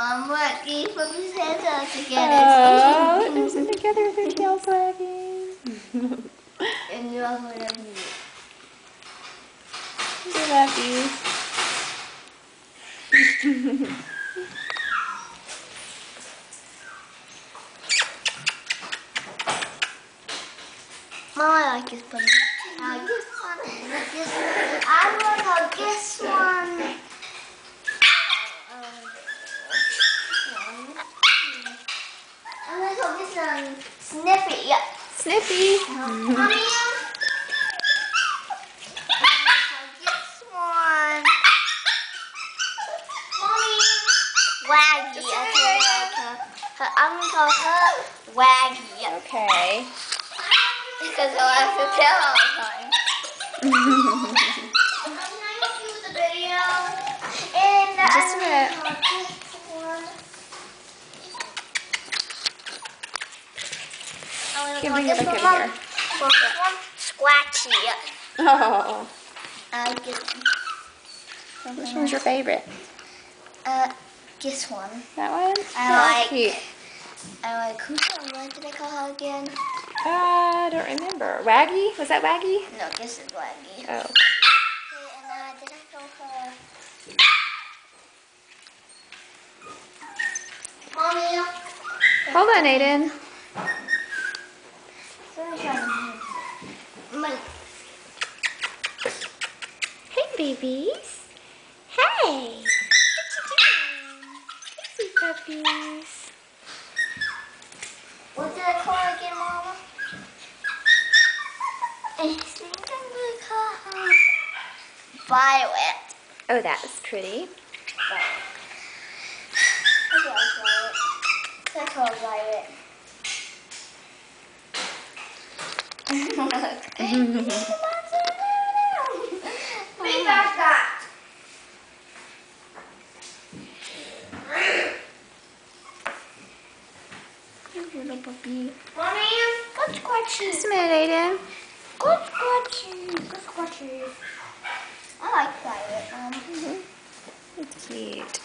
Mom, look, these put his hands out together. Oh, they're so together with their tails wagging. and you have whatever you They love you. Mom, I like this bunny. I like this one. I like this one. I want this one. Like this one. Snippy. Yeah. Snippy. Mommy. This one. Mommy. Waggy. I feel like her. her. I'm gonna call her Waggy Okay. because I like to tell all the time. And Just a I minute. will call this one. Give me one, over here. One, Squatchy. Oh, I this one. which one's your favorite? Uh, this one. That one? I Oh, like- cute. I like, who's the one did I call her again? I don't remember. Waggy? Was that Waggy? No, this is Waggy. Oh. Okay, and uh, did I call her? Mommy. Hold on, Aiden. My, Hey, babies. Hey. What you doing? Hey, puppies. what did I call again, Mama? I think I'm gonna call her Violet. Oh, that was pretty. I call Violet. Violet. Be back that. Little puppy. Mommy, good squatchy. Just a minute, Aiden. Good squatchy. Good squatchy. I like Violet, Mom. It's cute.